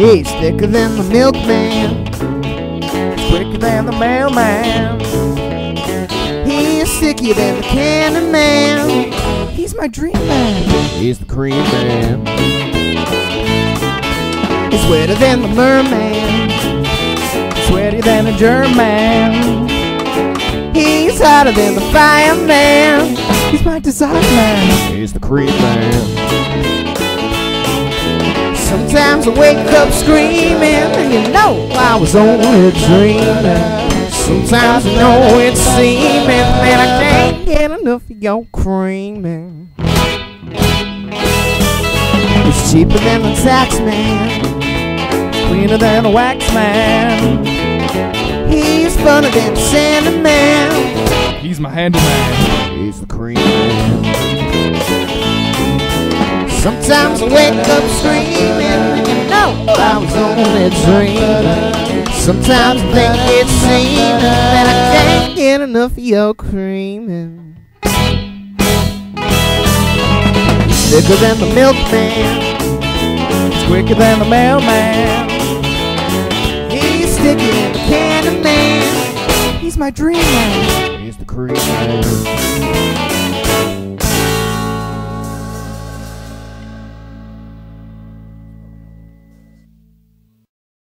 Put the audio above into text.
He's thicker than the milkman. Quicker than the mailman. He's stickier than the cannon man. He's my dream man. He's the cream man. He's wetter than the merman. Sweatier than a German. He's hotter than the fireman. He's my desire man. He's the cream man. Sometimes I wake up screaming, and you know I was only dreaming. Sometimes I know it's seeming that I can't get enough of your creaming. It's cheaper than the tax man, cleaner than the wax man. He's funner than the Sandman. He's my handyman. He's the cream Sometimes I wake up screaming, know I was only dreaming. Sometimes I think it's seeming that I can't get enough of your creaming. Thicker than the milkman. He's quicker than the mailman. He's sticking in the cannon man. He's my dream man. He's the cream man.